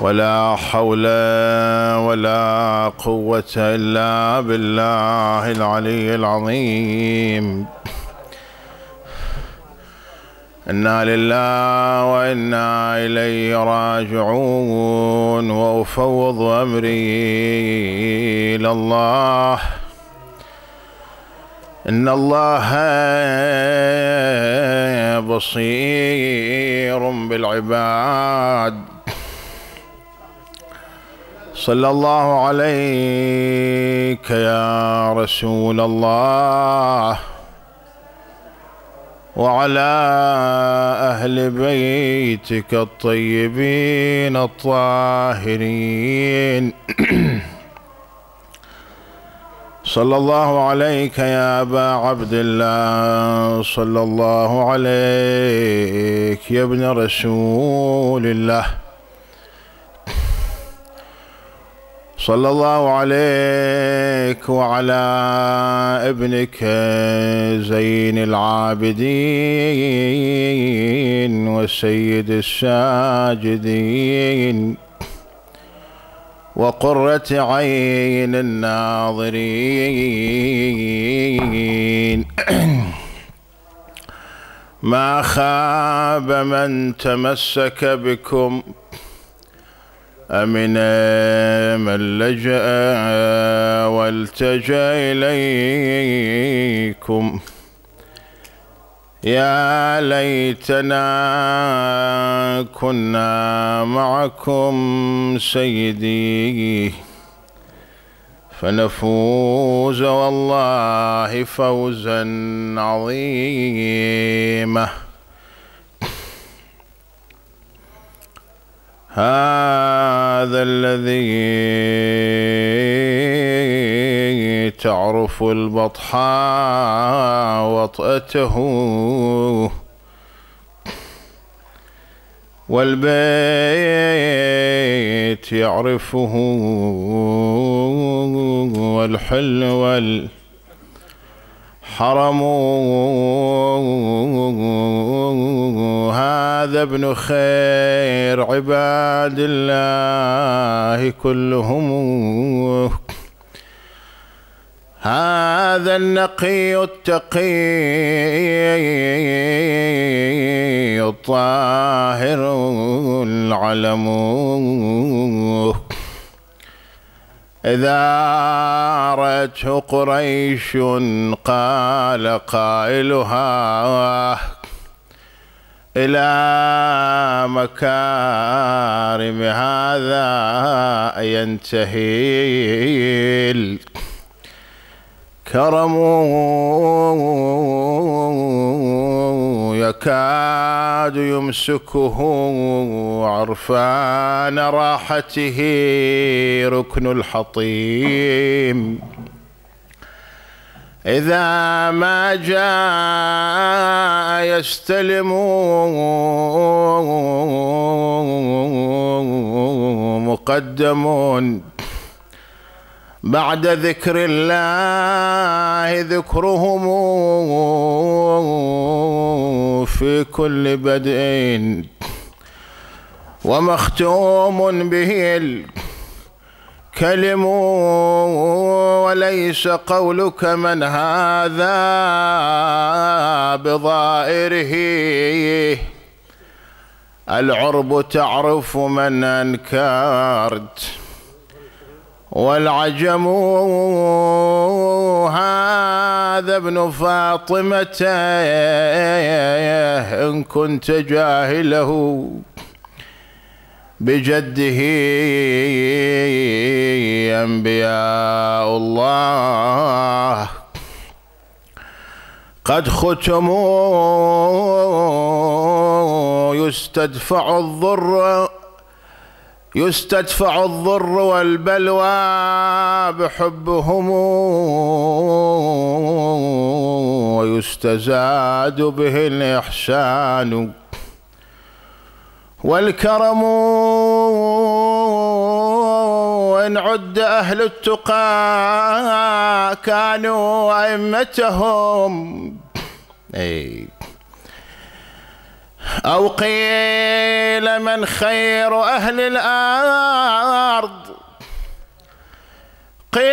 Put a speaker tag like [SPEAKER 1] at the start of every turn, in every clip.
[SPEAKER 1] ولا حول ولا قوة إلا بالله العلي العظيم. إنا لله وإنا إليه راجعون. وأفوض أمري إلى الله. إن الله بصير بالعباد. صلى الله عليك يا رسول الله وعلى أهل بيتك الطيبين الطاهرين. صلى الله عليك يا أبا عبد الله. صلى الله عليك يا ابن رسول الله. صلى الله عليك وعلى ابنك زين العابدين وسيد الساجدين. وقرة عين الناظرين. ما خاب من تمسك بكم أمن من لجأ والتجأ إليكم. يا ليتنا كنا معكم سيدي فنفوز والله فوزا عظيما. هذا الذي تعرف البطحاء وطأته والبيت يعرفه والحل والحرم. هذا ابن خير عباد الله كلهم هذا النقي التقي الطاهر العلم. إذا رأته قريش قال قائلها إلى مكارم هذا ينتهي الكرم يكاد يمسكه عرفان راحته ركن الحطيم. إذا ما جاء يستلم مقدم بعد ذكر الله ذكرهم في كل بدء ومختوم به كلم وليس قولك من هذا بظائره العرب تعرف من أنكرت. والعجم هذا ابن فاطمة إن كنت جاهله بجده أنبياء الله. قد ختموا يستدفع الضر يستدفع الضر والبلوى بحبهم ويستزاد به الإحسان والكرم وإن عد أهل التقى كانوا أئمتهم. أي أو قيل من خير أهل الأرض. قيل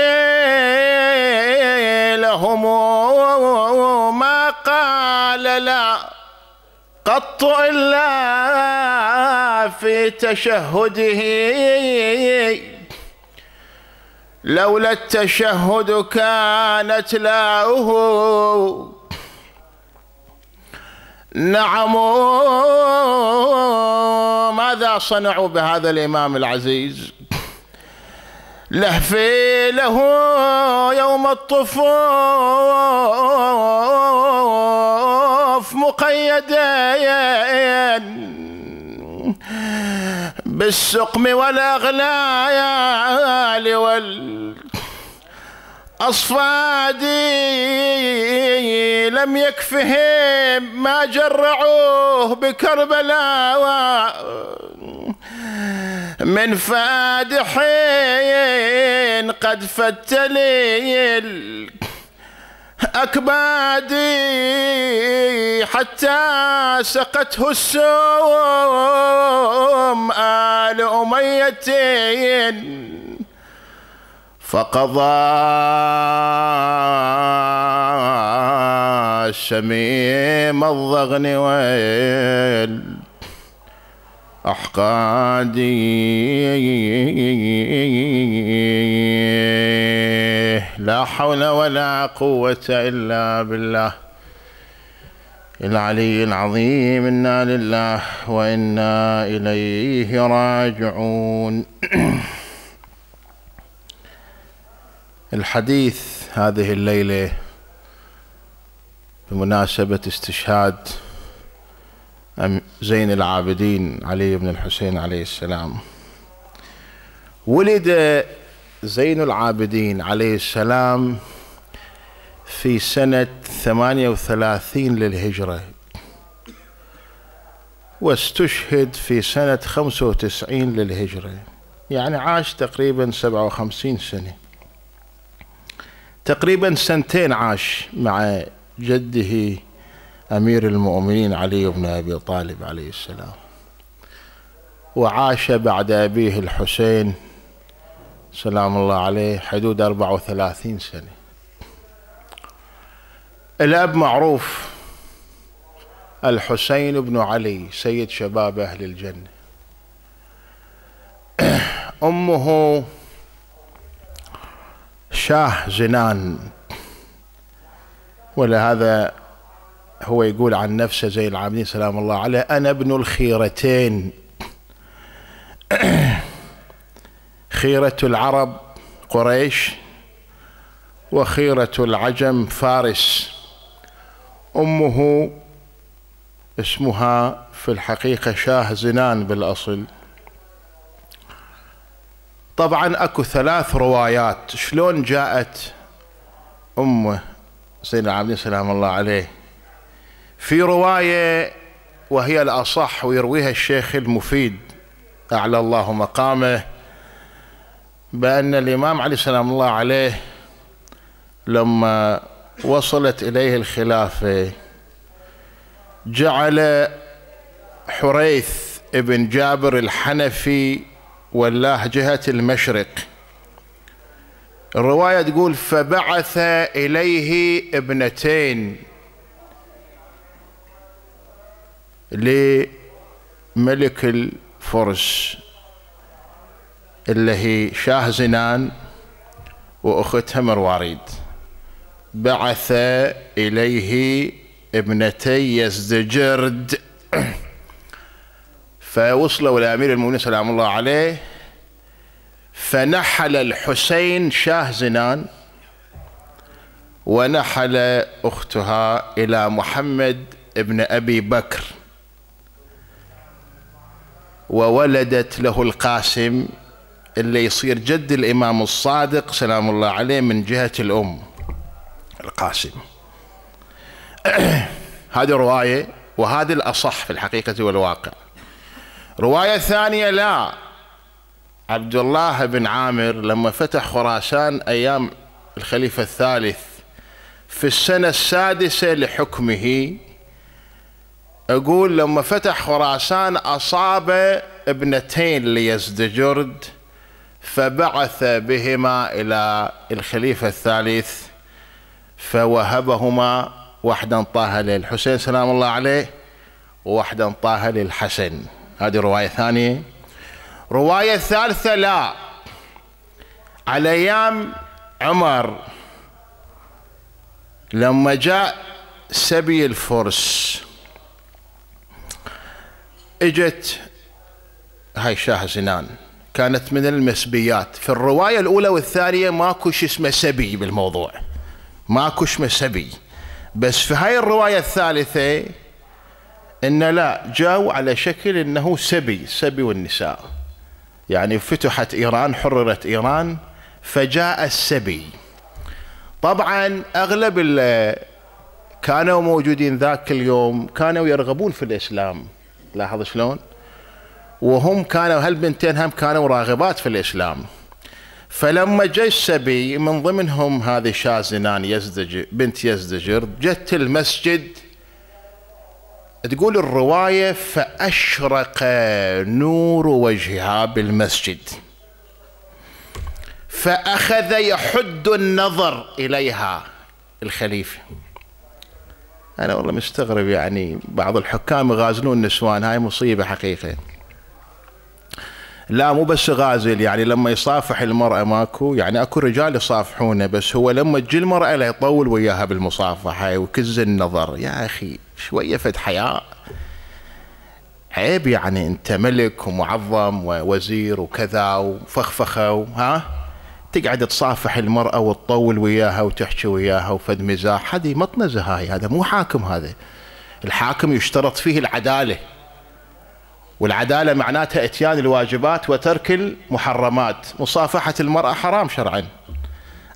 [SPEAKER 1] هم ما قال لا قط إلا في تشهده. لولا التشهد كانت لاؤه نعم. ماذا صنعوا بهذا الإمام العزيز؟ لهفي له يوم الطفوف مقيدين بالسقم والأغلال وال أصفادي لم يكفهم ما جرعوه بكربلاء من فادحين قد فتلي أكبادي حتى سقته السوم. آل أميتين فقضى الشميم الضغن ويل أحقادي لا حول ولا قوة إلا بالله. العلي العظيم. إنا لله وإنا إليه راجعون. الحديث هذه الليلة بمناسبة استشهاد زين العابدين علي بن الحسين عليه السلام. ولد زين العابدين عليه السلام في سنة ثمانية وثلاثين للهجرة واستشهد في سنة خمسة وتسعين للهجرة يعني عاش تقريبا سبعة وخمسين سنة. تقريبا سنتين عاش مع جده أمير المؤمنين علي بن أبي طالب عليه السلام. وعاش بعد أبيه الحسين سلام الله عليه حدود 34 سنة. الأب معروف الحسين بن علي سيد شباب أهل الجنة. أمه شاه زنان. ولهذا هو يقول عن نفسه زي العابدين سلام الله عليه أنا ابن الخيرتين. خيرة العرب قريش وخيرة العجم فارس. أمه اسمها في الحقيقة شاه زنان بالأصل. طبعا أكو ثلاث روايات. شلون جاءت أمه سيدنا العابدين؟ سلام الله عليه. في رواية وهي الأصح ويرويها الشيخ المفيد أعلى الله مقامه بأن الإمام علي سلام الله عليه لما وصلت إليه الخلافة جعل حريث ابن جابر الحنفي ولاه جهة المشرق. الرواية تقول فبعث إليه ابنتين لملك الفرس اللي هي شاه زنان وأختها مرواريد. بعث إليه ابنتي يزدجرد فوصلوا لأمير المؤمنين سلام الله عليه فنحل الحسين شاه زنان ونحل أختها إلى محمد ابن أبي بكر وولدت له القاسم اللي يصير جد الإمام الصادق سلام الله عليه من جهة الأم القاسم. هذه رواية وهذه الأصح في الحقيقة والواقع. رواية ثانية لا. عبد الله بن عامر لما فتح خراسان أيام الخليفة الثالث في السنة السادسة لحكمه يقول لما فتح خراسان أصاب ابنتين ليزدجرد فبعث بهما إلى الخليفة الثالث فوهبهما واحدا طه للحسين سلام الله عليه وواحدا طه للحسن. هذه رواية ثانية. رواية ثالثة لا. على أيام عمر لما جاء سبي الفرس إجت هاي شاه زنان كانت من المسبيات. في الرواية الأولى والثانية ماكو شيء اسمه سبي بالموضوع. ماكو اسمه سبي. بس في هاي الرواية الثالثة إن لا جاوا على شكل إنه سبي سبي والنساء. يعني فتحت إيران حررت إيران فجاء السبي. طبعا أغلب كانوا موجودين ذاك اليوم كانوا يرغبون في الإسلام. لاحظ شلون؟ وهم كانوا هالبنتين هم كانوا راغبات في الإسلام. فلما جاء السبي من ضمنهم هذه شازنان يزدج بنت يزدجر جت المسجد تقول الرواية فأشرق نور وجهها بالمسجد. فأخذ يحد النظر إليها الخليفة. أنا والله مستغرب يعني بعض الحكام يغازلون النسوان هاي مصيبة حقيقة. لا مو بس غازل يعني لما يصافح المرأة ماكو يعني أكو رجال يصافحونه بس هو لما تجي المرأة لا يطول وياها بالمصافحة ويكز النظر. يا أخي. شوية فد حياء عيب يعني أنت ملك ومعظم ووزير وكذا وفخفخة ها؟ تقعد تصافح المرأة وتطول وياها وتحكي وياها وفد مزاح. هذه مطنزة هاي هذا مو حاكم هذا. الحاكم يشترط فيه العدالة. والعدالة معناتها إتيان الواجبات وترك المحرمات. مصافحة المرأة حرام شرعا.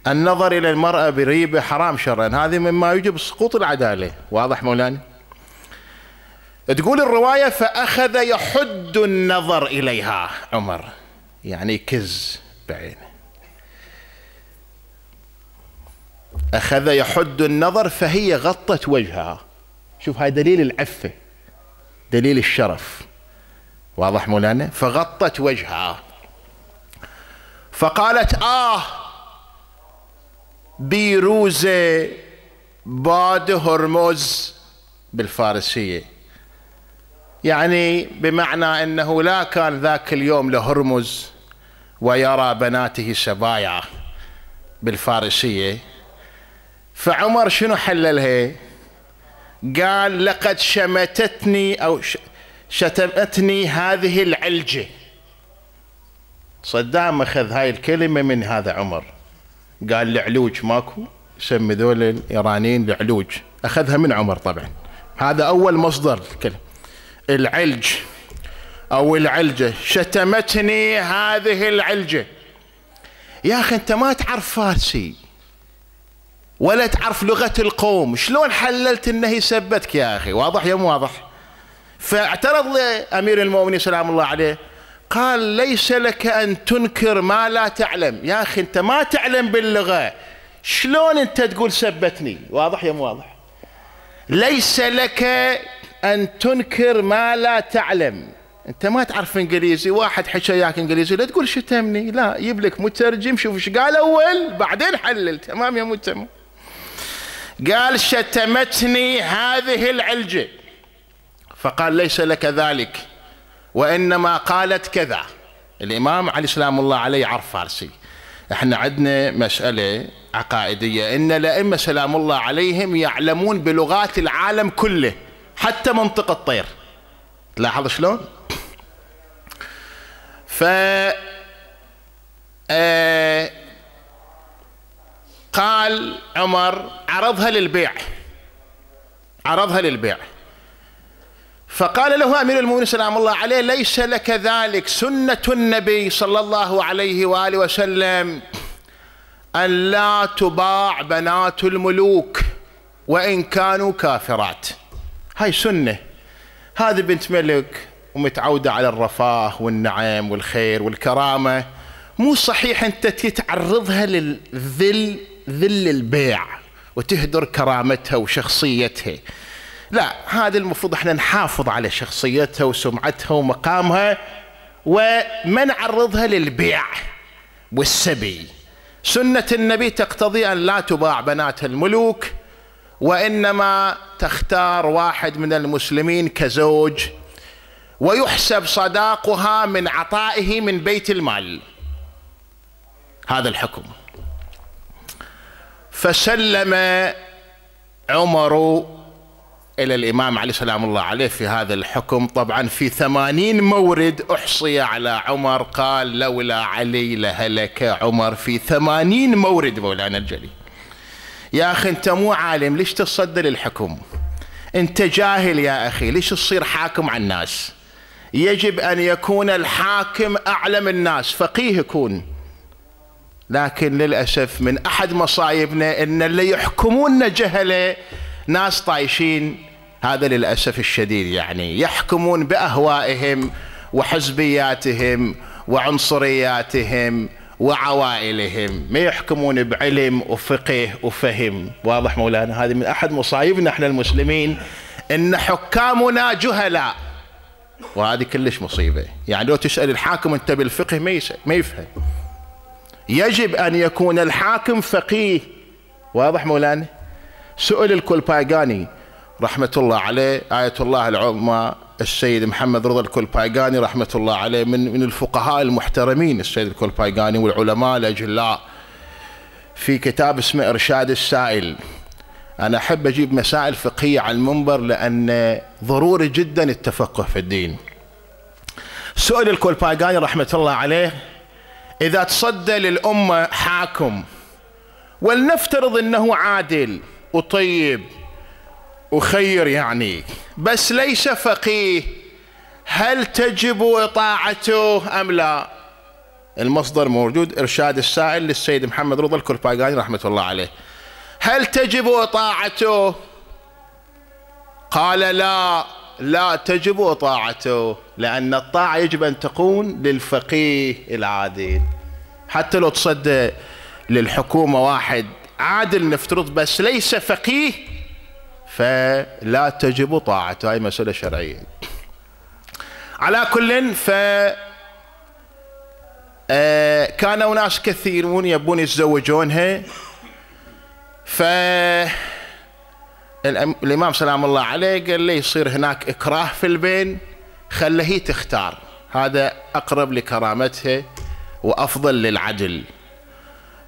[SPEAKER 1] النظر إلى المرأة بريبة حرام شرعا. هذه مما يجب سقوط العدالة. واضح مولانا؟ تقول الرواية فأخذ يحد النظر إليها. عمر يعني كز بعينه أخذ يحد النظر فهي غطت وجهها. شوف هاي دليل العفة دليل الشرف. واضح مولانا؟ فغطت وجهها. فقالت آه بيروزة باد هرمز بالفارسية. يعني بمعنى أنه لا كان ذاك اليوم لهرمز ويرى بناته سبايا بالفارسية. فعمر شنو حللها؟ قال لقد شمتتني أو شتمتني هذه العلجة. صدام أخذ هاي الكلمة من هذا عمر. قال العلوج ماكو؟ يسمي ذول الإيرانيين العلوج أخذها من عمر طبعا. هذا أول مصدر الكلمة. العلج أو العلجة. شتمتني هذه العلجة. يا أخي أنت ما تعرف فارسي ولا تعرف لغة القوم. شلون حللت إنه يسبتك يا أخي؟ واضح يا مو واضح؟ فاعترض لأمير المؤمنين سلام الله عليه. قال ليس لك أن تنكر ما لا تعلم. يا أخي أنت ما تعلم باللغة. شلون أنت تقول سبتني؟ واضح يا مو واضح؟ ليس لك أن تنكر ما لا تعلم. أنت ما تعرف إنجليزي واحد حكى اياك إنجليزي لا تقول شتمني لا يجيب لك مترجم شوف إيش قال أول بعدين حلل. تمام يا متم. قال شتمتني هذه العلجة. فقال ليس لك ذلك وإنما قالت كذا. الإمام علي سلام الله عليه يعرف فارسي. إحنا عندنا مسألة عقائدية. إن الأئمة سلام الله عليهم يعلمون بلغات العالم كله. حتى منطق الطير. تلاحظ شلون؟ ف آه قال عمر عرضها للبيع. عرضها للبيع. فقال له أمير المؤمنين سلام الله عليه ليس لك ذلك. سنة النبي صلى الله عليه وآله وسلم أن لا تباع بنات الملوك وإن كانوا كافرات. هاي سنة. هذه بنت ملك ومتعودة على الرفاه والنعم والخير والكرامة. مو صحيح أنت تتعرضها للذل ذل البيع وتهدر كرامتها وشخصيتها. لا هذا المفروض إحنا نحافظ على شخصيتها وسمعتها ومقامها وما نعرضها للبيع والسبي. سنة النبي تقتضي أن لا تباع بنات الملوك وإنما تختار واحد من المسلمين كزوج ويحسب صداقها من عطائه من بيت المال. هذا الحكم. فسلم عمر إلى الإمام علي سلام الله عليه في هذا الحكم. طبعا في ثمانين مورد أحصي على عمر قال لولا علي لهلك عمر. في ثمانين مورد مولانا الجلي يا أخي أنت مو عالم. ليش تصدى للحكم؟ أنت جاهل يا أخي. ليش تصير حاكم على الناس؟ يجب أن يكون الحاكم أعلم الناس. فقيه يكون. لكن للأسف من أحد مصايبنا أن اللي يحكمون جهلة ناس طايشين. هذا للأسف الشديد يعني. يحكمون بأهوائهم وحزبياتهم وعنصرياتهم وعوائلهم. ما يحكمون بعلم وفقه وفهم. واضح مولانا هذه من أحد مصايبنا إحنا المسلمين إن حكامنا جهلاء. وهذه كلش مصيبة. يعني لو تسأل الحاكم أنت بالفقه ما, ما يفهم. يجب أن يكون الحاكم فقيه. واضح مولانا؟ سئل الكولبايغاني رحمة الله عليه آية الله العظمى السيد محمد رضا الكولبايغاني رحمة الله عليه من من الفقهاء المحترمين السيد الكولبايغاني والعلماء الأجلاء. في كتاب اسمه إرشاد السائل. أنا أحب أجيب مسائل فقهية على المنبر لأن ضروري جدا التفقه في الدين. سئل الكولبايغاني رحمة الله عليه إذا تصدى للأمة حاكم ولنفترض أنه عادل وطيب وخير يعني. بس ليس فقيه. هل تجب إطاعته أم لا؟ المصدر موجود. إرشاد السائل للسيد محمد رضا الكرباغاني رحمة الله عليه. هل تجب إطاعته؟ قال لا. لا تجب إطاعته لأن الطاعة يجب أن تكون للفقيه العادل. حتى لو تصدى للحكومة واحد. عادل نفترض بس ليس فقيه. فلا تجب طاعته هاي مسألة شرعية. على كل ف آه، كانوا ناس كثيرون يبون يتزوجونها. ف الإمام سلام الله عليه قال لي يصير هناك إكراه في البين خله هي تختار. هذا أقرب لكرامتها وأفضل للعدل.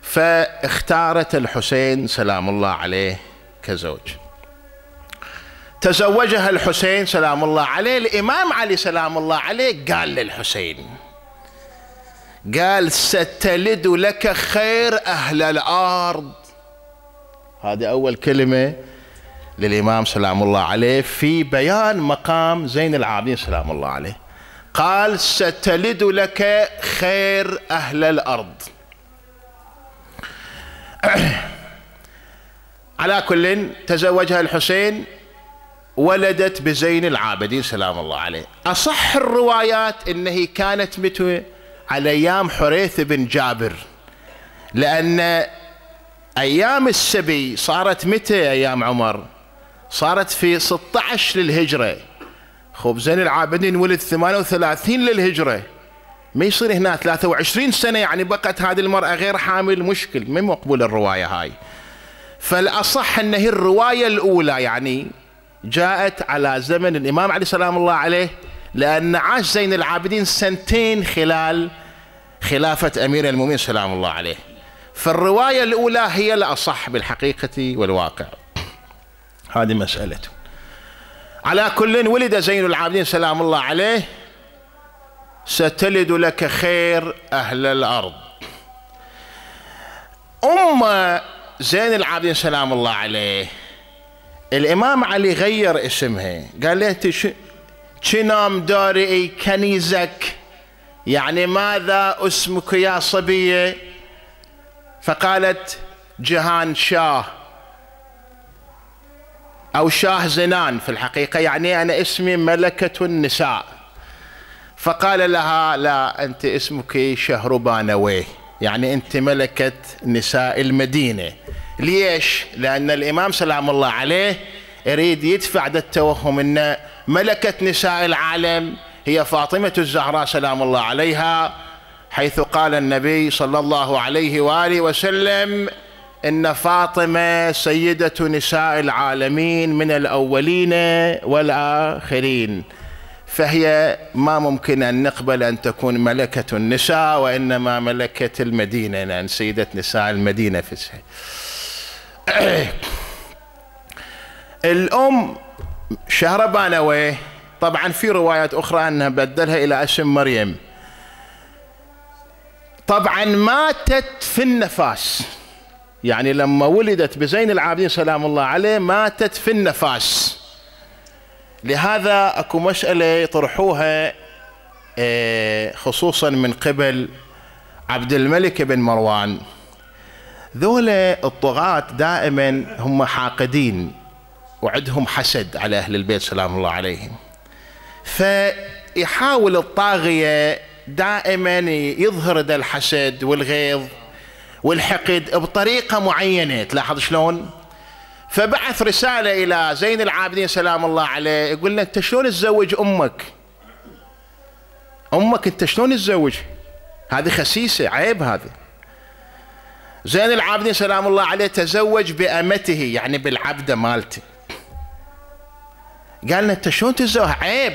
[SPEAKER 1] فاختارت الحسين سلام الله عليه كزوج. تزوجها الحسين سلام الله عليه الإمام علي سلام الله عليه قال للحسين قال ستلد لك خير أهل الأرض. هذه أول كلمة للإمام سلام الله عليه في بيان مقام زين العابدين سلام الله عليه. قال ستلد لك خير أهل الأرض. على كل تزوجها الحسين ولدت بزين العابدين سلام الله عليه. أصح الروايات أنه كانت متى؟ على أيام حريث بن جابر. لأن أيام السبي صارت متى أيام عمر؟ صارت في 16 للهجرة. خب زين العابدين ولد 38 للهجرة. ما يصير هنا 23 سنة يعني بقت هذه المرأة غير حامل مشكل. ما مقبول الرواية هاي. فالأصح أن هي الرواية الأولى يعني جاءت على زمن الإمام علي سلام الله عليه لأن عاش زين العابدين سنتين خلال خلافة أمير المؤمنين سلام الله عليه. فالرواية الأولى هي الأصح بالحقيقة والواقع. هذه مسألته على كل ولد زين العابدين سلام الله عليه ستلد لك خير أهل الأرض. أم زين العابدين سلام الله عليه الإمام علي غير اسمها. قال له شنام داري كنيزك؟ يعني ماذا اسمك يا صبية؟ فقالت جهان شاه. أو شاه زنان في الحقيقة يعني أنا اسمي ملكة النساء. فقال لها لا أنت اسمك شهربانوي يعني أنت ملكة نساء المدينة. ليش؟ لأن الإمام سلام الله عليه يريد يدفع ذا التوهم أن ملكة نساء العالم هي فاطمة الزهراء سلام الله عليها حيث قال النبي صلى الله عليه وآله وسلم إن فاطمة سيدة نساء العالمين من الأولين والآخرين فهي ما ممكن أن نقبل أن تكون ملكة النساء وإنما ملكة المدينة لأن سيدة نساء المدينة في السهل. الأم شهربانوي طبعا في روايات أخرى أنها بدلها إلى اسم مريم. طبعا ماتت في النفاس. يعني لما ولدت بزين العابدين سلام الله عليه ماتت في النفاس. لهذا أكو مسألة يطرحوها آه، خصوصا من قبل عبد الملك بن مروان. ذولا الطغاة دائما هم حاقدين وعندهم حسد على أهل البيت سلام الله عليهم. فيحاول الطاغية دائما يظهر ذا الحسد والغيظ والحقد بطريقة معينة. تلاحظ شلون؟ فبعث رسالة إلى زين العابدين سلام الله عليه يقول له أنت شلون تزوج أمك؟ أمك أنت شلون تزوج؟ هذه خسيسة عيب هذه. زين العابدين سلام الله عليه تزوج بأمته يعني بالعبدة مالته قال أنت شلون تتزوج؟ عيب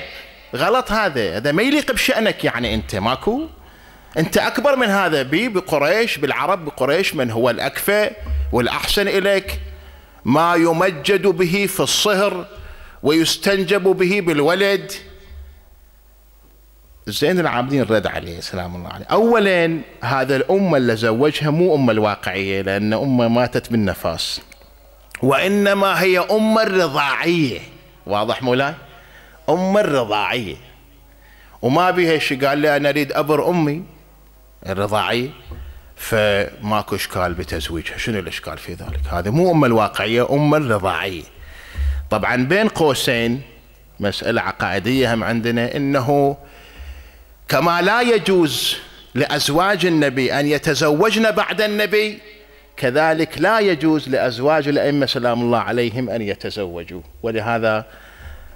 [SPEAKER 1] غلط هذا. هذا ما يليق بشأنك يعني أنت ماكو؟ أنت أكبر من هذا. بي بقريش بالعرب بقريش من هو الأكفى والأحسن إليك. ما يمجد به في الصهر ويستنجب به بالولد. زين العابدين رد عليه سلام الله عليه. أولا هذا الأمة اللي زوجها مو أمة الواقعية لأن أمة ماتت بالنفاس. وإنما هي أمة الرضاعية واضح مولاي؟ أمة الرضاعية وما بها شيء قال لي أنا أريد أبر أمي الرضاعية. فماكو إشكال بتزويجها. شنو الإشكال في ذلك؟ هذه مو أمة الواقعية أمة الرضاعيه طبعا بين قوسين مسألة عقائدية هم عندنا إنه كما لا يجوز لأزواج النبي أن يتزوجن بعد النبي كذلك لا يجوز لأزواج الأئمة سلام الله عليهم أن يتزوجوا. ولهذا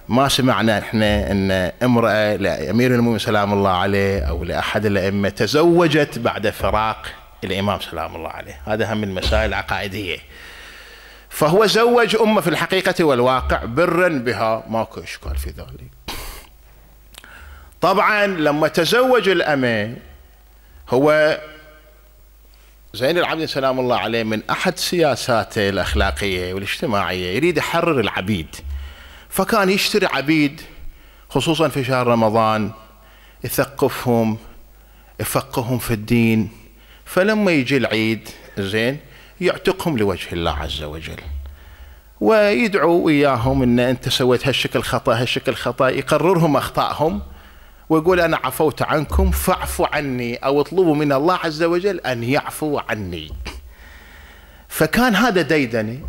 [SPEAKER 1] ما سمعنا إحنا إن امرأة لأمير المؤمنين سلام الله عليه أو لأحد الأئمة تزوجت بعد فراق الإمام سلام الله عليه. هذا هم المسائل العقائدية. فهو زوج أمة في الحقيقة والواقع برا بها ماكو إشكال في ذلك. طبعا لما تزوج الأمة هو زين العابدين سلام الله عليه من أحد سياساته الأخلاقية والاجتماعية يريد يحرر العبيد. فكان يشتري عبيد خصوصا في شهر رمضان يثقفهم يفقههم في الدين. فلما يجي العيد زين يعتقهم لوجه الله عز وجل. ويدعو إياهم أن أنت سويت هالشكل خطأ هالشكل خطأ يقررهم أخطائهم. ويقول أنا عفوت عنكم فاعفوا عني أو اطلبوا من الله عز وجل أن يعفو عني. فكان هذا ديدني.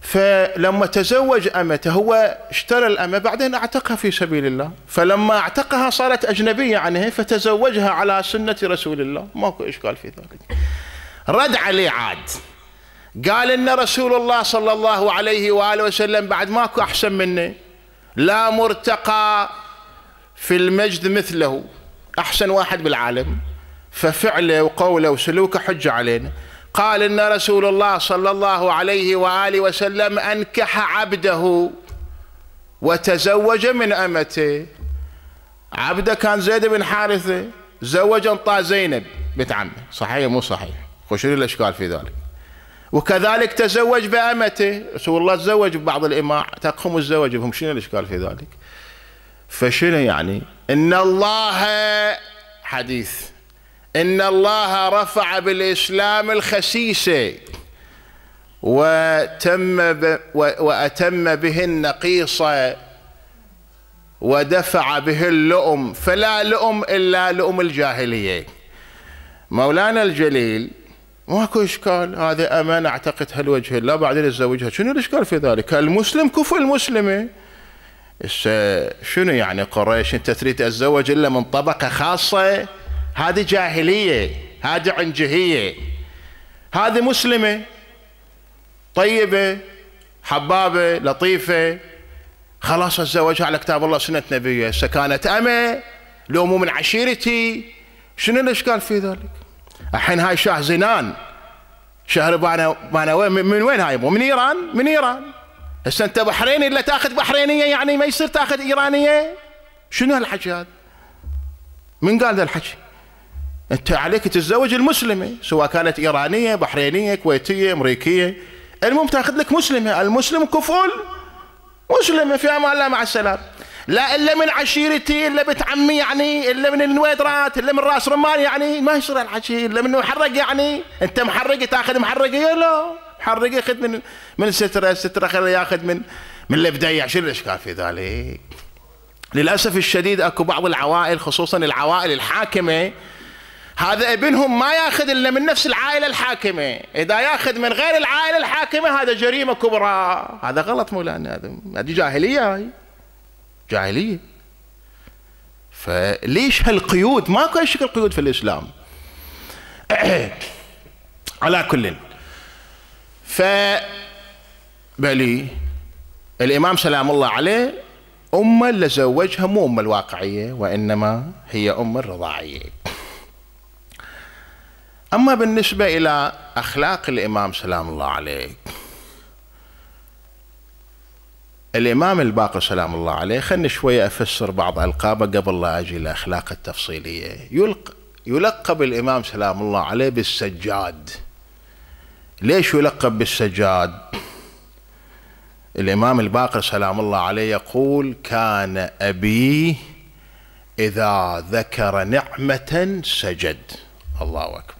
[SPEAKER 1] فلما تزوج أمته هو اشترى الأمة بعدين أعتقها في سبيل الله. فلما أعتقها صارت أجنبية عنه فتزوجها على سنة رسول الله. ماكو إشكال في ذلك. رد عليه عاد. قال إن رسول الله صلى الله عليه وآله وسلم بعد ماكو أحسن منه لا مرتقى في المجد مثله أحسن واحد بالعالم. ففعله وقوله وسلوكه حجة علينا. قال إن رسول الله صلى الله عليه وآله وسلم أنكح عبده وتزوج من أمته. عبده كان زيد بن حارثة زوج أنطى زينب بنت عمه. صحيح مو صحيح؟ وشنو الأشكال في ذلك؟ وكذلك تزوج بأمته. رسول الله تزوج ببعض الاماء تقهم الزواج. بهم شنو الأشكال في ذلك؟ فشنو يعني؟ إن الله حديث. إن الله رفع بالإسلام الخسيسة وتم ب وأتم به النقيصة ودفع به اللؤم. فلا لؤم إلا لؤم الجاهلية. مولانا الجليل ماكو إشكال. هذه أمانة اعتقدها لوجه الله بعدين أتزوجها. شنو الإشكال في ذلك؟ المسلم كفو المسلمة. شنو يعني قريش؟ إنت تريد تتزوج إلا من طبقة خاصة؟ هذه جاهلية هذه عنجهية. هذه مسلمة طيبة حبابة لطيفة. خلاص أتزوجها على كتاب الله سنة نبيه هسه كانت أمة لو مو من عشيرتي شنو الإشكال في ذلك؟ الحين هاي شاه زنان. شهر وين؟ من وين هاي؟ من إيران؟ من إيران. هسه انت بحريني إلا تاخذ بحرينية؟ يعني ما يصير تاخذ إيرانية؟ شنو هالحكي هذا؟ من قال ذا الحكي؟ أنت عليك تتزوج المسلمة سواء كانت إيرانية بحرينية كويتية أمريكية. المهم تاخذ لك مسلمة. المسلم كفول مسلمة في أمان الله مع السلامة. لا إلا من عشيرتي إلا بنت عمي يعني إلا من النويدرات إلا من راس رمان يعني. ما يصير الحكي إلا من محرق يعني. أنت محرقه تاخذ محرقه لا محرقه خذ من من سترة خليه ياخذ من من البدايه شو الاشكال في ذلك؟ للأسف الشديد أكو بعض العوائل خصوصا العوائل الحاكمة هذا ابنهم ما ياخذ إلا من نفس العائلة الحاكمة، إذا ياخذ من غير العائلة الحاكمة هذا جريمة كبرى، هذا غلط مولانا هذا هذه جاهلية. هاي. جاهلية. فليش هالقيود؟ ماكو شكل قيود في الإسلام. على كل ف بلي الإمام سلام الله عليه أمة اللي زوجها مو أمة الواقعية وإنما هي أمة الرضاعية أما بالنسبة إلى أخلاق الإمام سلام الله عليه الإمام الباقر سلام الله عليه خلني شوية أفسر بعض ألقابه قبل لا أجي الأخلاق التفصيلية. يلق يلقب الإمام سلام الله عليه بالسجاد. ليش يلقب بالسجاد؟ الإمام الباقر سلام الله عليه يقول كان أبي إذا ذكر نعمة سجد. الله أكبر.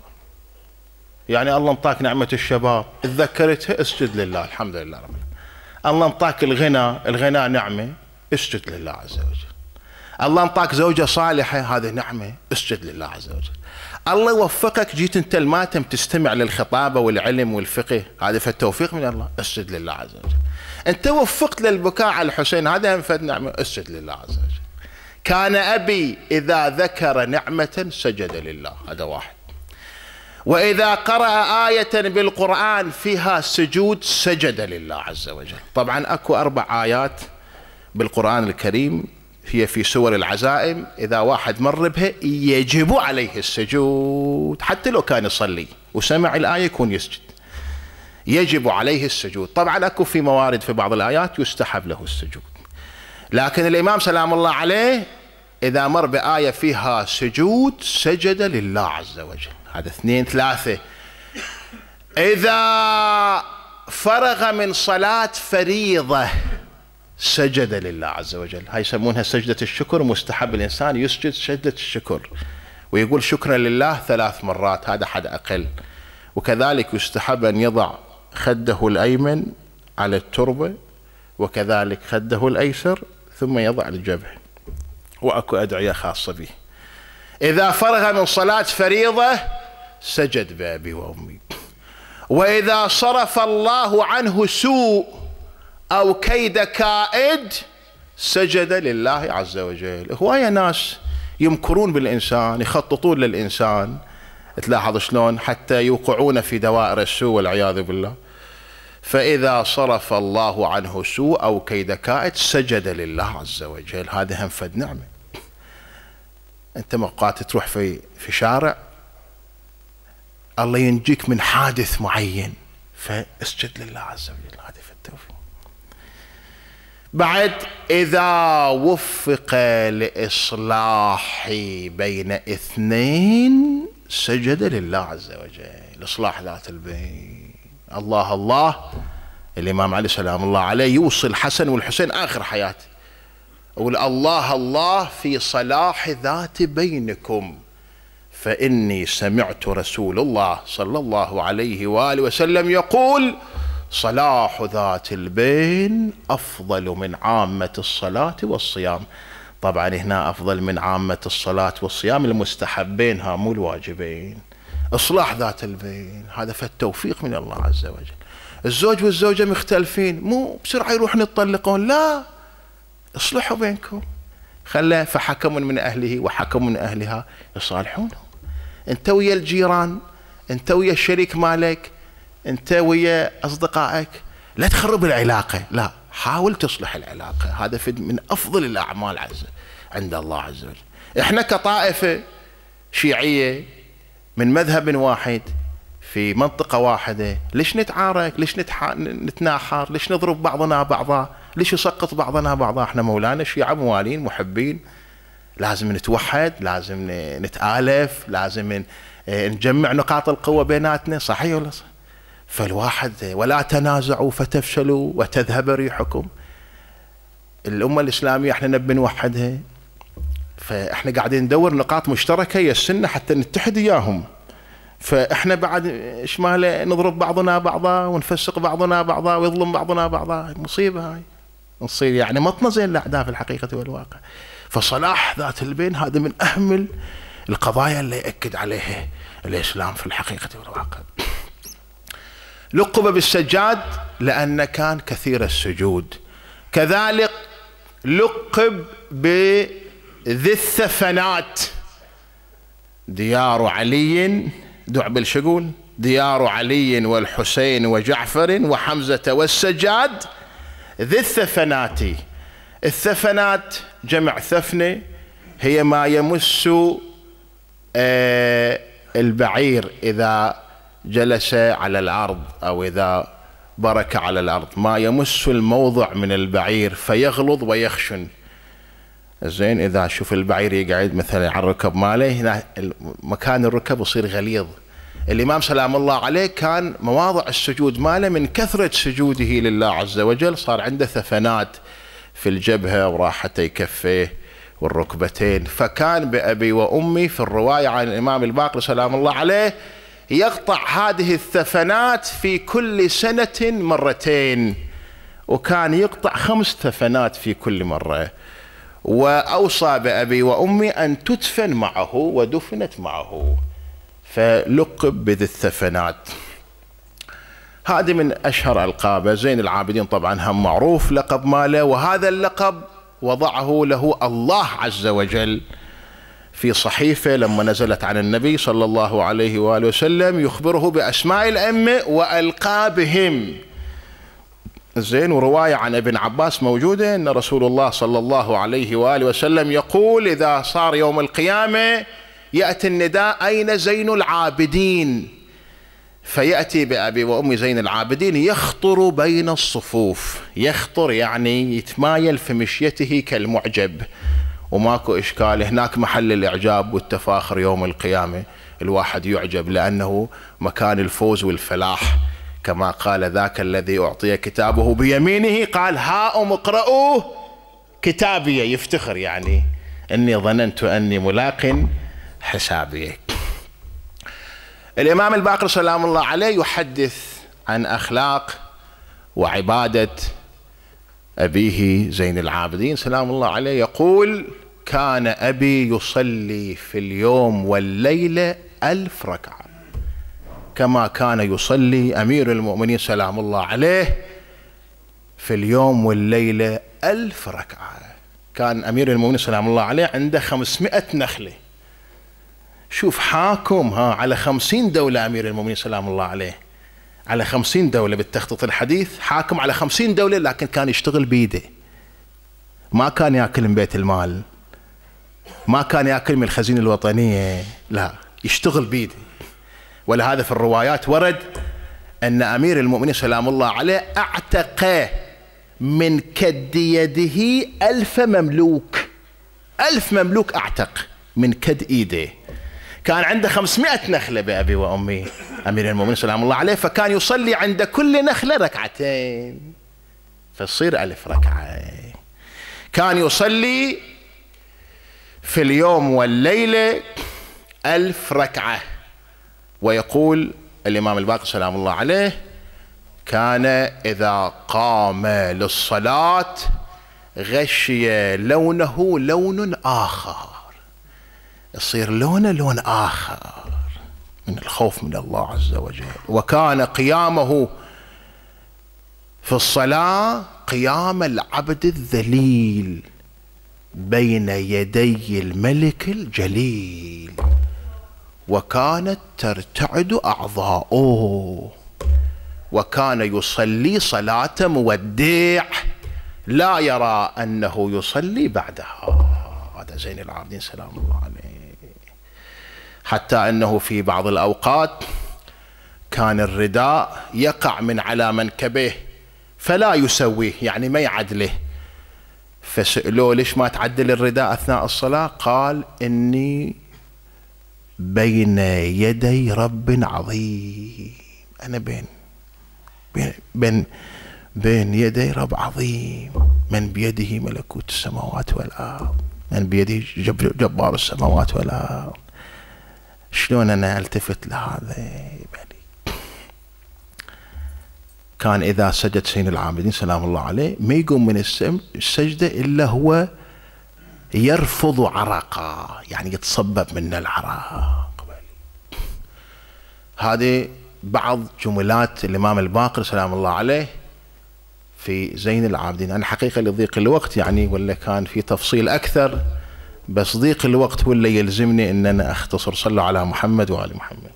[SPEAKER 1] يعني الله انطاك نعمة الشباب. تذكرتها اسجد لله الحمد لله رب العالمين. الله انطاك الغنى الغنى نعمة اسجد لله عز وجل. الله انطاك زوجة صالحة هذه نعمة اسجد لله عز وجل. الله يوفقك. جيت انت الماتم تستمع للخطابة والعلم والفقه. هذا فالتوفيق من الله. أسجد لله عز وجل. انت وفقت للبكاء على الحسين. هذا انفد نعمة. أسجد لله عز وجل. كان أبي إذا ذكر نعمة سجد لله. هذا واحد. وإذا قرأ آية بالقرآن فيها سجود سجد لله عز وجل. طبعا أكو أربع آيات بالقرآن الكريم هي في سور العزائم إذا واحد مر بها يجب عليه السجود حتى لو كان يصلي وسمع الآية يكون يسجد. يجب عليه السجود. طبعا أكو في موارد في بعض الآيات يستحب له السجود. لكن الإمام سلام الله عليه إذا مر بآية فيها سجود سجد لله عز وجل. هذا اثنين ثلاثة. إذا فرغ من صلاة فريضة سجد لله عز وجل. هاي يسمونها سجدة الشكر. مستحب الإنسان يسجد سجدة الشكر ويقول شكرا لله ثلاث مرات هذا حد أقل. وكذلك يستحب أن يضع خده الأيمن على التربة وكذلك خده الأيسر ثم يضع الجبهة. وأكو أدعية خاصة به. إذا فرغ من صلاة فريضة سجد بأبي وأمي. وإذا صرف الله عنه سوء أو كيد كائد سجد لله عز وجل. هواية ناس يمكرون بالإنسان يخططون للإنسان. تلاحظ شلون؟ حتى يوقعون في دوائر السوء والعياذ بالله. فإذا صرف الله عنه سوء أو كيد كائد سجد لله عز وجل. هذا هم فد نعمة. أنت مقات تروح في في شارع الله ينجيك من حادث معين فاسجد لله عز وجل. هذا في التوفيق. بعد إذا وفق لإصلاح بين اثنين سجد لله عز وجل. إصلاح ذات البين الله الله. الإمام علي سلام الله عليه يوصي الحسن والحسين آخر حياته. يقول الله الله في صلاح ذات بينكم. فإني سمعت رسول الله صلى الله عليه وآله وسلم يقول صلاح ذات البين أفضل من عامة الصلاة والصيام. طبعا هنا أفضل من عامة الصلاة والصيام المستحبين ها مو الواجبين. إصلاح ذات البين هذا فالتوفيق من الله عز وجل. الزوج والزوجة مختلفين مو بسرعة يروحون يطلقون لا. اصلحوا بينكم. خلى فحكم من أهله وحكم من أهلها يصالحونهم أنت ويا الجيران أنت ويا الشريك مالك انت ويا اصدقائك. لا تخرب العلاقة. لا حاول تصلح العلاقة. هذا من أفضل الأعمال عز عند الله عز وجل. إحنا كطائفة شيعية من مذهب واحد في منطقة واحدة ليش نتعارك؟ ليش نتح... نتناحر؟ ليش نضرب بعضنا بعضا؟ ليش يسقط بعضنا بعضا؟ إحنا مولانا شيعة موالين محبين. لازم نتوحد لازم نتآلف لازم نجمع نقاط القوة بيناتنا. صحيح ولا صح؟ فالواحد ولا تنازعوا فتفشلوا وتذهب ريحكم. الأمة الإسلامية إحنا نبي نوحدها. فإحنا قاعدين ندور نقاط مشتركة يسنا حتى نتحد إياهم. فإحنا بعد إيش نضرب بعضنا بعضا ونفسق بعضنا بعضا ويظلم بعضنا بعضا. مصيبة هاي. نصير يعني مطنا زين الأعداء في الحقيقة والواقع. فصلاح ذات البين هذا من اهم القضايا اللي يأكد عليها الإسلام في الحقيقة والواقع. لقب بالسجاد لأن كان كثير السجود. كذلك لقب بذي الثفنات ديار علي دعبل شقول ديار علي والحسين وجعفر وحمزة والسجاد. ذي الثفنات الثفنات جمع ثفنة هي ما يمس آه، البعير إذا جلس على الأرض أو إذا برك على الأرض. ما يمس الموضع من البعير فيغلظ ويخشن. زين إذا شوف البعير يقعد مثلا على الركب ماله هنا مكان الركب يصير غليظ. الإمام سلام الله عليه كان مواضع السجود ماله من كثرة سجوده لله عز وجل. صار عنده ثفنات في الجبهة وراحتي كفيه والركبتين. فكان بأبي وأمي في الرواية عن الإمام الباقر سلام الله عليه يقطع هذه الثفنات في كل سنة مرتين. وكان يقطع خمس ثفنات في كل مرة. وأوصى بأبي وأمي أن تدفن معه ودفنت معه. فلقب بذي الثفنات. هذه من أشهر ألقابه زين العابدين طبعا هم معروف لقب ماله. وهذا اللقب وضعه له الله عز وجل. في صحيفة لما نزلت عن النبي صلى الله عليه وآله وسلم يخبره بأسماء الأئمة وألقابهم. زين ورواية عن ابن عباس موجودة أن رسول الله صلى الله عليه وآله وسلم يقول إذا صار يوم القيامة يأتي النداء أين زين العابدين؟ فيأتي بأبي وأمي زين العابدين يخطر بين الصفوف. يخطر يعني يتمايل في مشيته كالمعجب. وماكو إشكال. هناك محل الإعجاب والتفاخر يوم القيامة. الواحد يعجب لأنه مكان الفوز والفلاح. كما قال ذاك الذي أعطي كتابه بيمينه قال هاؤم اقرأوه كتابي. يفتخر يعني. إني ظننت أني ملاق حسابي. الإمام الباقر سلام الله عليه يحدث عن أخلاق وعبادة أبيه زين العابدين. سلام الله عليه. يقول كان أبي يصلي في اليوم والليلة ألف ركعة. كما كان يصلي أمير المؤمنين سلام الله عليه في اليوم والليلة ألف ركعة. كان أمير المؤمنين سلام الله عليه عنده خمسمائة نخلة. شوف حاكم ها على خمسين دولة أمير المؤمنين سلام الله عليه. على خمسين دولة بالتخطيط الحديث حاكم على خمسين دولة لكن كان يشتغل بيده ما كان ياكل من بيت المال. ما كان ياكل من الخزينة الوطنية. لا يشتغل بيده ولهذا في الروايات ورد أن أمير المؤمنين سلام الله عليه أعتق من كد يده ألف مملوك. ألف مملوك أعتق من كد إيده. كان عنده خمسمائة نخلة بأبي وأمي. أمير المؤمنين سلام الله عليه فكان يصلي عند كل نخلة ركعتين فتصير ألف ركعة كان يصلي في اليوم والليلة ألف ركعة ويقول الإمام الباقر سلام الله عليه كان إذا قام للصلاة غشي لونه لون آخر. يصير لونه لون آخر. من الخوف من الله عز وجل. وكان قيامه في الصلاة قيام العبد الذليل بين يدي الملك الجليل وكانت ترتعد أعضاؤه وكان يصلي صلاة مودع لا يرى أنه يصلي بعدها. هذا زين العابدين سلام الله عليه. حتى أنه في بعض الأوقات كان الرداء يقع من على منكبه فلا يسويه يعني ما يعدله. فسألوه ليش ما تعدل الرداء أثناء الصلاة؟ قال إني بين يدي رب عظيم. أنا بين بين بين, بين يدي رب عظيم. من بيده ملكوت السماوات والأرض. من بيده جبار السماوات والأرض. شلون أنا ألتفت لهذا كان إذا سجد سين العابدين سلام الله عليه ما يقوم من السجدة إلا هو يرفض عرقا يعني يتصبب منه العرق. هذه بعض جملات الإمام الباقر سلام الله عليه في زين العابدين. أنا حقيقة لضيق الوقت يعني ولا كان في تفصيل أكثر؟ بس ضيق الوقت هو اللي يلزمني أن أنا أختصر. صلوا على محمد وآل محمد.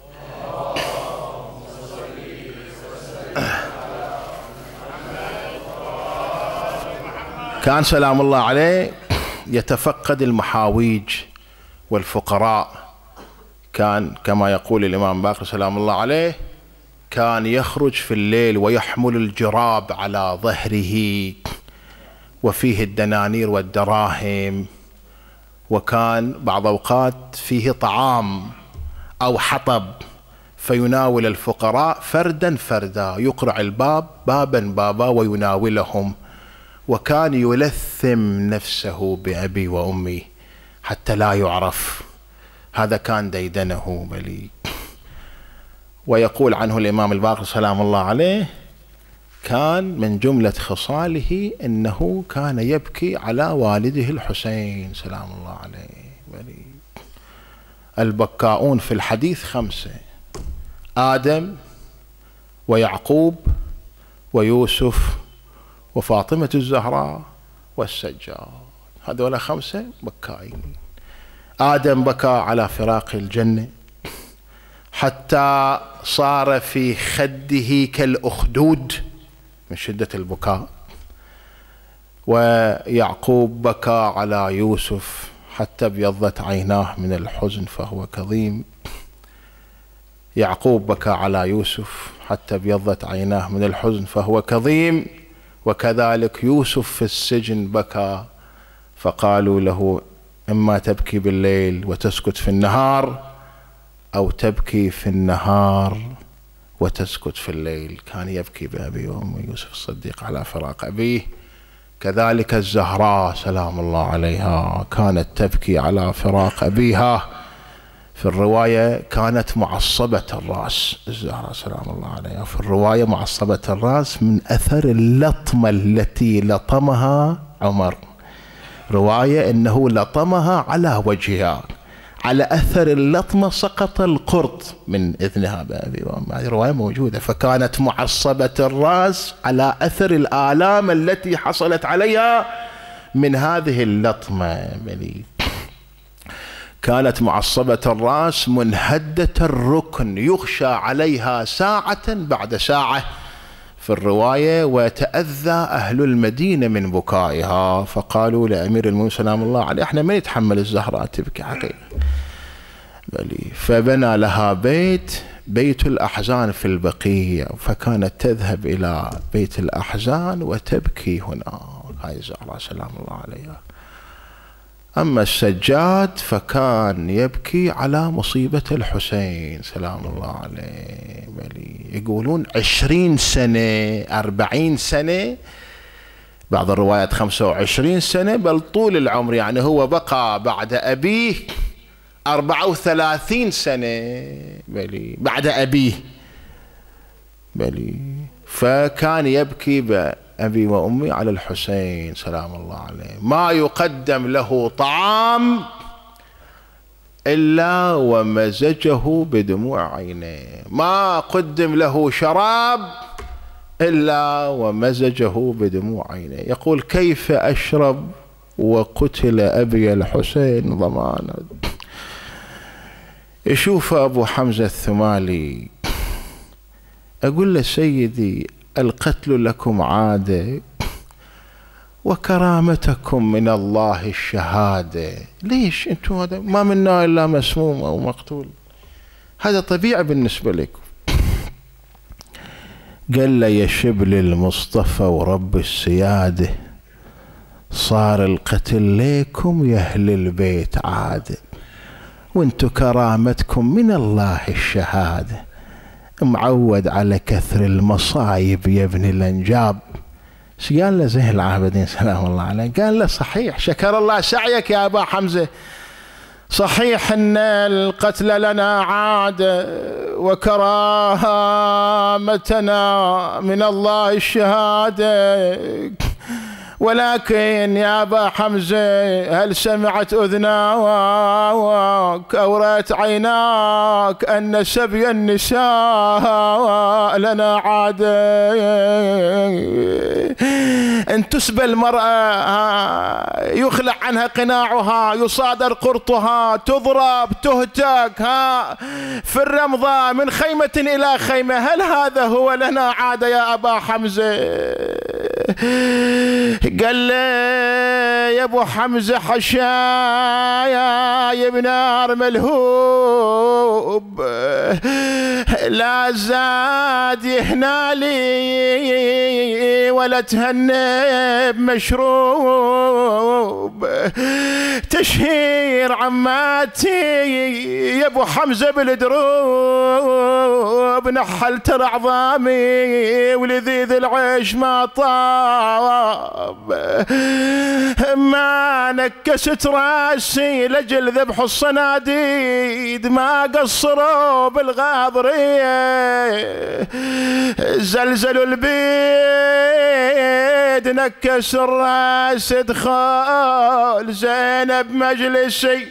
[SPEAKER 1] كان سلام الله عليه. يتفقد المحاويج والفقراء. كان كما يقول الإمام باقر سلام الله عليه كان يخرج في الليل ويحمل الجراب على ظهره وفيه الدنانير والدراهم. وكان بعض أوقات فيه طعام أو حطب فيناول الفقراء فردا فردا يقرع الباب بابا بابا ويناولهم. وكان يلثم نفسه بأبي وأمي حتى لا يعرف. هذا كان ديدنه بلي ويقول عنه الإمام الباقر سلام الله عليه كان من جملة خصاله أنه كان يبكي على والده الحسين سلام الله عليه. بلي البكاؤون في الحديث خمسة آدم ويعقوب ويوسف وفاطمة الزهراء والسجاد. هذول خمسة بكائين. آدم بكى على فراق الجنة حتى صار في خده كالأخدود. من شدة البكاء. ويعقوب بكى على يوسف حتى ابيضت عيناه من الحزن فهو كظيم. يعقوب بكى على يوسف حتى ابيضت عيناه من الحزن فهو كظيم. وكذلك يوسف في السجن بكى فقالوا له إما تبكي بالليل وتسكت في النهار أو تبكي في النهار. وتسكت في الليل. كان يبكي بأبي وامي يوسف الصديق على فراق أبيه. كذلك الزهراء سلام الله عليها كانت تبكي على فراق أبيها. في الرواية كانت معصبة الرأس الزهراء سلام الله عليها. في الرواية معصبة الرأس من أثر اللطمة التي لطمها عمر. رواية أنه لطمها على وجهها. على أثر اللطمة سقط القرط من إذنها هذه رواية موجودة. فكانت معصبة الرأس على أثر الآلام التي حصلت عليها من هذه اللطمة. كانت معصبة الرأس منهدة الركن يخشى عليها ساعة بعد ساعة في الرواية وتأذى أهل المدينة من بكائها. فقالوا لأمير المؤمنين سلام الله عليه إحنا ما نتحمل الزهراء تبكي حقيقة. بلي فبنى لها بيت بيت الأحزان في البقية فكانت تذهب إلى بيت الأحزان وتبكي هنا. هاي الزهراء سلام الله عليها. أما السجاد فكان يبكي على مصيبة الحسين سلام الله عليه بلي. يقولون عشرين سنة أربعين سنة. بعض الروايات خمسة وعشرين سنة بل طول العمر يعني هو بقى بعد أبيه أربعة وثلاثين سنة. بلي بعد أبيه. بلي فكان يبكي أبي وأمي على الحسين سلام الله عليه. ما يقدم له طعام إلا ومزجه بدموع عينيه ما قدم له شراب إلا ومزجه بدموع عينيه يقول كيف أشرب وقتل أبي الحسين ضمانا. يشوف أبو حمزة الثمالي أقول له سيدي القتل لكم عادة. وكرامتكم من الله الشهادة. ليش أنتم هذا؟ ما منا إلا مسموم أو مقتول. هذا طبيعي بالنسبة لكم. قال له يا شبل المصطفى ورب السيادة صار القتل ليكم يا أهل البيت عادة وانتو كرامتكم من الله الشهادة. معود على كثر المصايب يا ابن الأنجاب. إيش قال له زين العابدين سلام الله عليه قال له صحيح شكر الله سعيك يا أبا حمزة. صحيح إن القتل لنا عاد وكرامتنا من الله الشهادة. ولكن يا أبا حمزة هل سمعت أذناك أو رأت عيناك أن سبي النساء لنا عاده إن تسبى المرأة يخلع عنها قناعها يصادر قرطها تضرب تهتك ها في الرمضاء من خيمة إلى خيمة هل هذا هو لنا عادة يا أبا حمزة؟ قال لي يا أبو حمزة حشايا يا بنار ملهوب لا زاد يهنا لي ولا تهنى بمشروب. تشهير عماتي يا أبو حمزة بالدروب نحلت عظامي ولذيذ العيش ما طاب. ما نكست راسي لجل ذبح الصناديد ما قصروا بالغاضرية زلزلوا البيد نكس الراس دخول زينب مجلسي.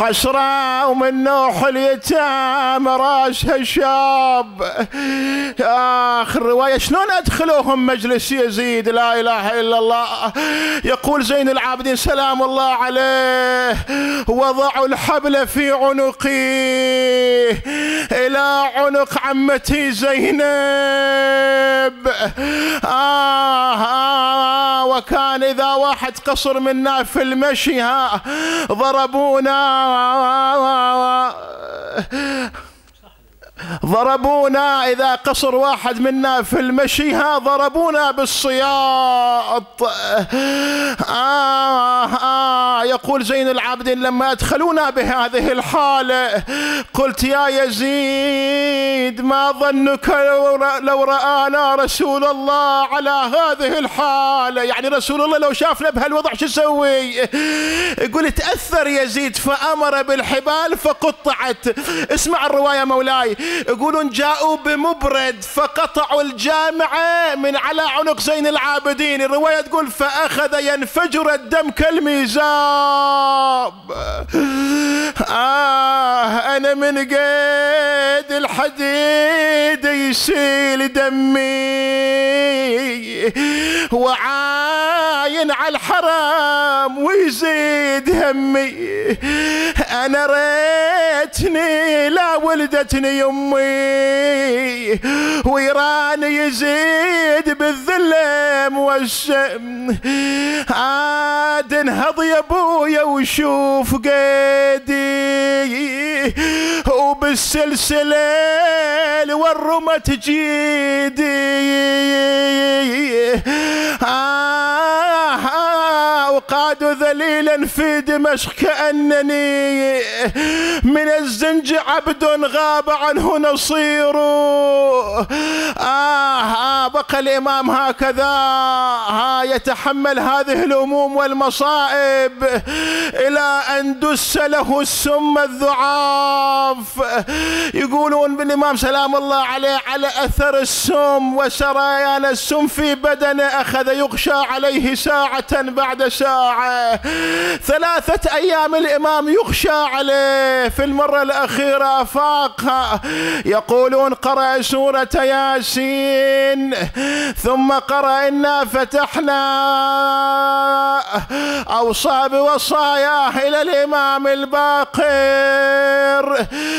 [SPEAKER 1] حسرة ومن نوح اليتام راسها شاب آخر رواية شلون أدخلوهم مجلس يزيد؟ لا إله إلا الله. يقول زين العابدين سلام الله عليه. وضعوا الحبل في عنقي إلى عنق عمتي زينب. آه, آه وكان إذا واحد قصر منا في المشي ها ضربونا わわわわ ضربونا إذا قصر واحد منا في المشي ها ضربونا بالصياط. آه آه يقول زين العابدين لما أدخلونا بهذه الحالة قلت يا يزيد ما ظنك لو رآنا رسول الله على هذه الحالة؟ يعني رسول الله لو شافنا بهالوضع شو يسوي يقول تأثر يزيد فأمر بالحبال فقطعت. اسمع الرواية مولاي. يقولون جاءوا بمبرد فقطعوا الجامعة من على عنق زين العابدين. الرواية تقول فأخذ ينفجر الدم كالميزاب. آه أنا من قيد الحديد يسيل دمي وعاين على الحرام ويزيد همي. أنا ريتني لا ولدتني يمي ويران يزيد بالذل موسم عاد انهض يا أبويا وشوف قيدي وبالسلسلة والرمة جيدي آه آه وقعدوا ذليلا في دمشق كأنني من الزنج عبد غاب عنه نصير. آه, آه بقى الإمام هكذا. ها يتحمل هذه الهموم والمصائب إلى أن دس له السم الذعاف. يقولون بالإمام سلام الله عليه على أثر السم وسريان السم في بدنه أخذ يغشى عليه ساعة بعد ساعة. ثلاثة أيام الإمام يغشى عليه. في المرة الأخيرة أفاقها يقولون قرأ سورة ياسين. ثم قرأ إنا فتحنا أوصى بوصاياه إلى الإمام الباقر.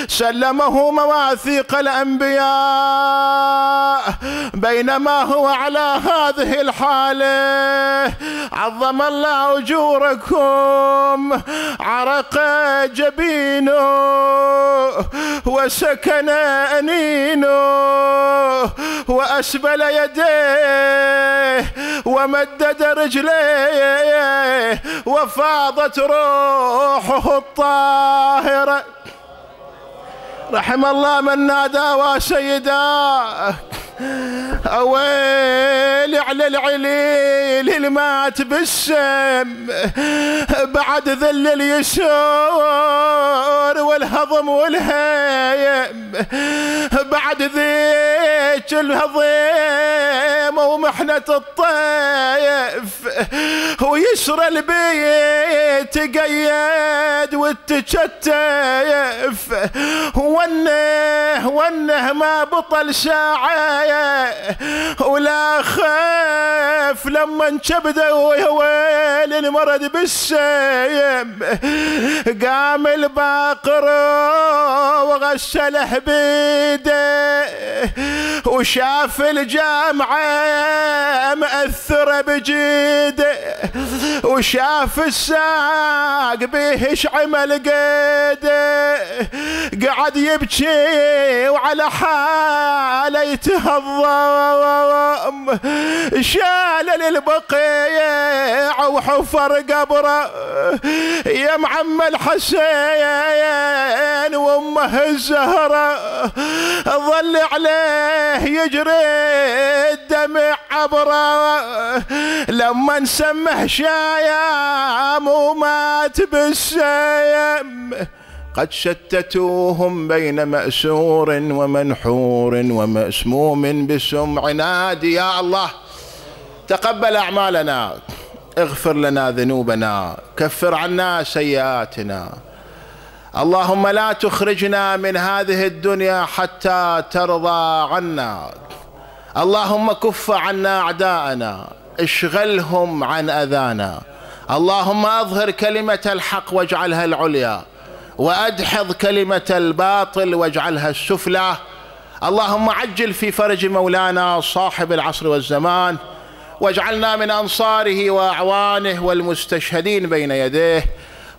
[SPEAKER 1] سلمه مواثيق الأنبياء. بينما هو على هذه الحالة. عظم الله أجوركم عرق جبينه وسكن أنينه وأسبل يديه ومدد رجليه وفاضت روحه الطاهرة رحم الله من نادى وسيداك أويل على العليل اللي مات بالسم بعد ذل اليسور والهضم والهيم بعد ذيك الهضيم ومحنة الطيف ويسر البيت قيد والتشتف ونه ونه ما بطل ساعه ولا خاف لما انشبده ويا ويل المرض بالسيم قام الباقر وغسله بيده وشاف الجامعة مأثرة بجيده وشاف الساق بيهش عمل قيده قعد يبكي وعلى حاله يتهضم. شال للبقيع وحفر قبره يا معم الحسين وأمه الزهرة ظل عليه يجري الدمع عبره. لما نسمه شايم ومات بالسيم. قد شتتوهم بين مأسور ومنحور ومسموم بسمع. نادي يا الله تقبل أعمالنا اغفر لنا ذنوبنا كفر عنا سيئاتنا. اللهم لا تخرجنا من هذه الدنيا حتى ترضى عنا. اللهم كف عنا أعداءنا اشغلهم عن أذانا. اللهم أظهر كلمة الحق واجعلها العليا وأدحض كلمة الباطل واجعلها السفلى. اللهم عجل في فرج مولانا صاحب العصر والزمان واجعلنا من أنصاره وأعوانه والمستشهدين بين يديه.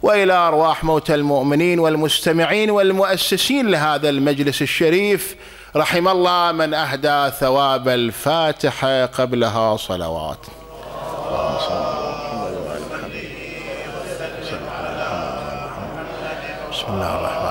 [SPEAKER 1] وإلى أرواح موتى المؤمنين والمستمعين والمؤسسين لهذا المجلس الشريف رحم الله من أهدى ثواب الفاتحة قبلها صلوات. بسم الله الرحمن الرحيم